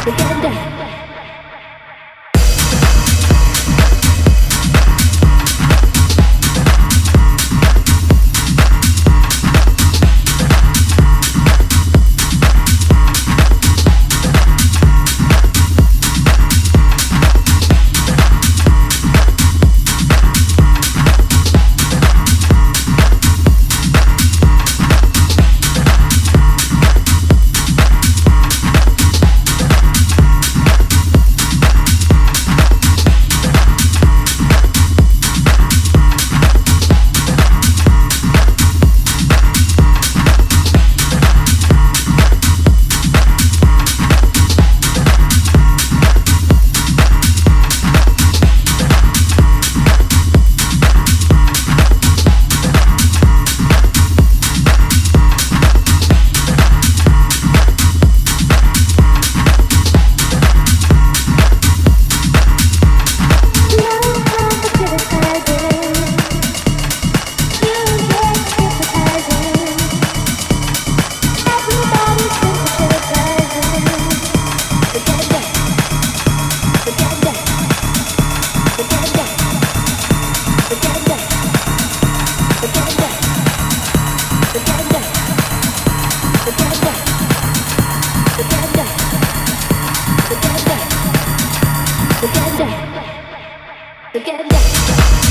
Together. Together. Together.